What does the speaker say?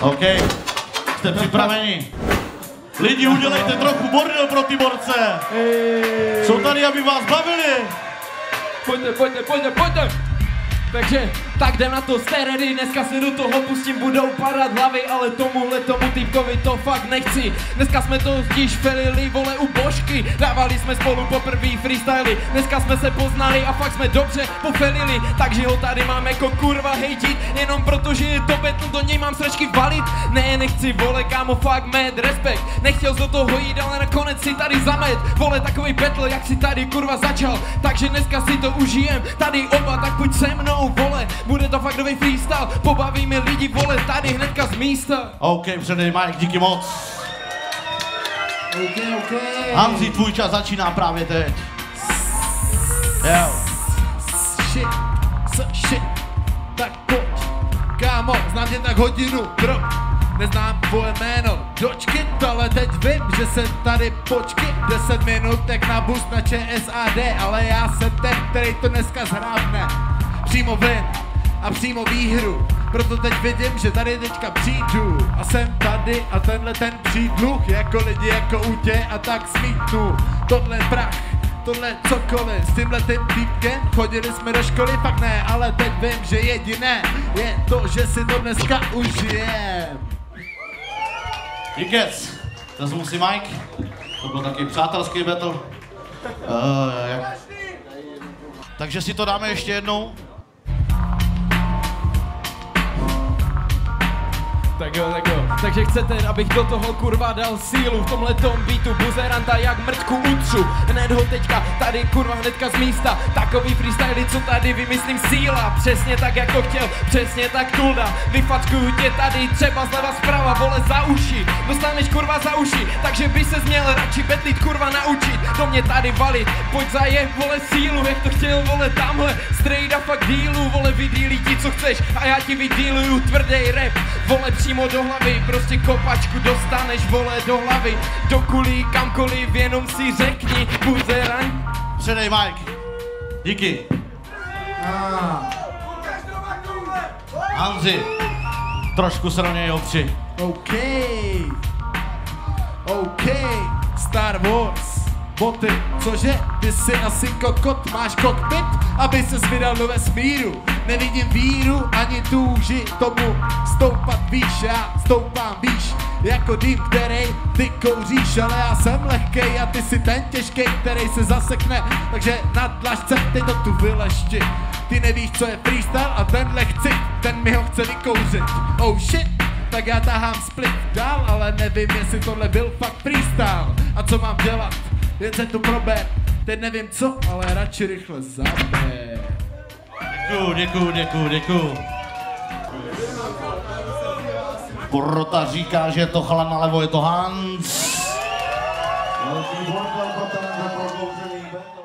OK, jste připraveni? Lidi, udělejte trochu bordel pro ty borce. Jsou tady, aby vás bavili. Pojďte, pojďte, pojďte, pojďte! Takže, tak jdem na to, jste ready, dneska se do toho pustím, budou padat hlavy, ale tomuhle tomu týpkovi to fakt nechci. Dneska jsme to totiž felili, vole, u božky, dávali jsme spolu poprvý freestyly, dneska jsme se poznali a fakt jsme dobře pofelili, takže ho tady mám jako kurva hejtit, jenom protože je to betl, do něj mám sračky valit. Ne, nechci, vole, kámo, fakt mad, respekt, nechtěl do toho jít, ale nakonec si tady zamet, vole, takový battle, jak si tady kurva začal, takže dneska si to užijem, tady oba, tak pojď se mnou, vole, bude to fakt nový freestyle, pobavíme lidi, vole, tady hnedka z místa. OK, předej Mike, díky moc. OK, OK. Hanzi, tvůj čas začíná právě teď. Jo. Shit, shit, tak pojď. Kámo, znám tě tak hodinu, bro. Neznám tvoje jméno, dočky, ale teď vím, že se tady počky 10 minutek na bus na ČSAD, ale já jsem ten, který to dneska zhrávne. Přímo vin a přímo výhru, proto teď vidím, že tady teďka přijdu a jsem tady a tenhle ten přídluh, jako lidi jako u tě a tak smítnu. Tohle prach, tohle cokoliv, s tímhle tím týpkem chodili jsme do školy, fakt ne, ale teď vím, že jediné je to, že si to dneska užijem. Díkec. Vezmu si Mike. To byl taky přátelský battle. Uh, jak... Takže si to dáme ještě jednou. Tak jo, tak jo. Takže chcete, abych do toho kurva dal sílu v tomhle tom beatu buzeranta jak mrtku utřu. Hned ho teďka tady kurva hnedka z místa. Takový freestyly, co tady vymyslím síla. Přesně tak jako chtěl, přesně tak tulda. Vyfackuju tě tady třeba zleva zprava, vole za uši. Dostaneš kurva za uši, takže by se měl radši betlit kurva naučit. Do mě tady valit, pojď za je, vole sílu, jak to chtěl, vole tamhle. Strejda fakt dílu, vole vydílí ti co chceš a já ti vydíluju tvrdý rap. Vole přímo do hlavy, prostě kopačku dostaneš, vole do hlavy. Do kulí, kamkoliv, jenom si řekni, buzeran. Předej Mike. Díky. Hanzi, trošku se do něj opři. OK. OK. Star Wars. Boty, cože? Ty jsi asi kokot, máš kokpit, aby se vydal do vesmíru. Nevidím víru ani tůži tomu stoupat výš, já stoupám výš, jako dým, který ty kouříš, ale já jsem lehkej a ty si ten těžký, který se zasekne, takže na dlažce ty to tu vylešti. Ty nevíš, co je freestyle a tenhle chci, ten mi ho chce vykouřit. Oh shit, tak já tahám split dál, ale nevím, jestli tohle byl fakt freestyle. A co mám dělat? Jen se tu prober, teď nevím co, ale radši rychle zaber. Děkuju, děkuju, děkuju, děkuju. Porota říká, že je to chlan, nalevo je to Hans. Velký bordel pro prodloužený battle.